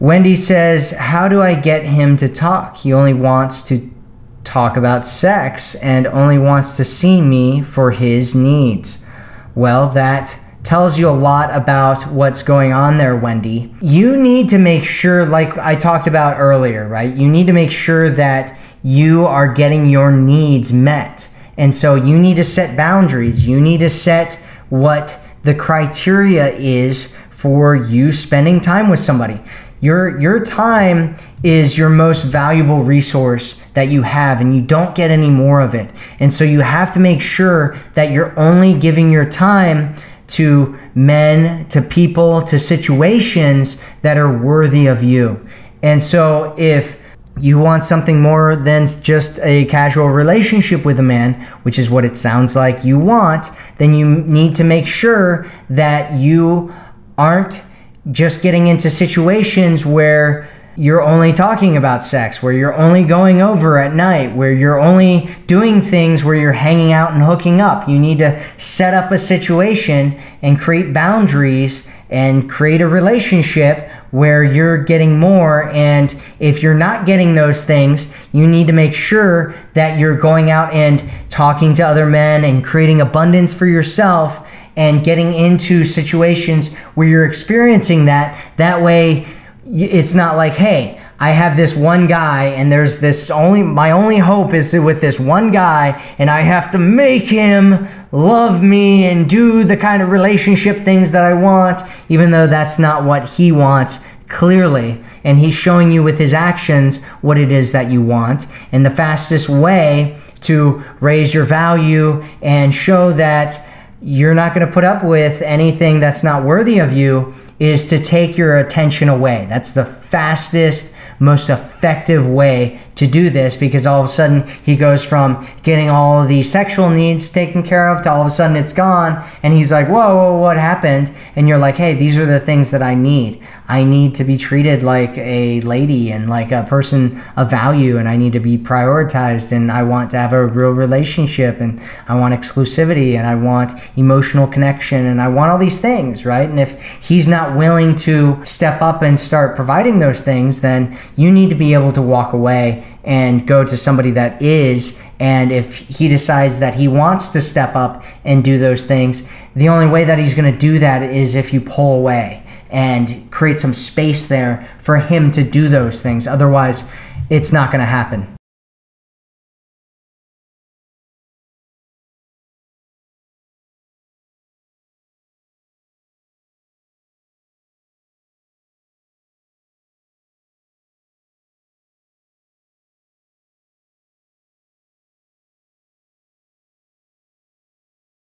Wendy says, How do I get him to talk? He only wants to talk about sex and only wants to see me for his needs. Well, that tells you a lot about what's going on there, Wendy. You need to make sure, like I talked about earlier, right? You need to make sure that you are getting your needs met. And so you need to set boundaries. You need to set what the criteria is for you spending time with somebody. Your your time is your most valuable resource that you have and you don't get any more of it. And so you have to make sure that you're only giving your time to men, to people, to situations that are worthy of you. And so if you want something more than just a casual relationship with a man, which is what it sounds like you want, then you need to make sure that you aren't just getting into situations where you're only talking about sex, where you're only going over at night, where you're only doing things where you're hanging out and hooking up. You need to set up a situation and create boundaries and create a relationship where you're getting more. And if you're not getting those things, you need to make sure that you're going out and talking to other men and creating abundance for yourself and getting into situations where you're experiencing that. That way, it's not like, hey, I have this one guy and there's this only my only hope is with this one guy and I have to make him love me and do the kind of relationship things that I want even though that's not what he wants clearly and he's showing you with his actions what it is that you want and the fastest way to raise your value and show that you're not going to put up with anything that's not worthy of you is to take your attention away. That's the fastest, most effective way to do this because all of a sudden he goes from getting all of these sexual needs taken care of to all of a sudden it's gone and he's like whoa, whoa what happened? And you're like hey these are the things that i need. I need to be treated like a lady and like a person of value and i need to be prioritized and i want to have a real relationship and i want exclusivity and i want emotional connection and i want all these things right? And if he's not willing to step up and start providing those things then you need to be able to walk away and go to somebody that is. And if he decides that he wants to step up and do those things, the only way that he's going to do that is if you pull away and create some space there for him to do those things. Otherwise, it's not going to happen.